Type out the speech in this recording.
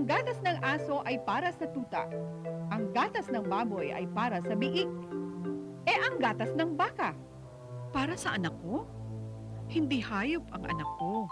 Ang gatas ng aso ay para sa tuta. Ang gatas ng baboy ay para sa biik. Eh ang gatas ng baka, Para sa anak ko? Hindi hayop ang anak ko.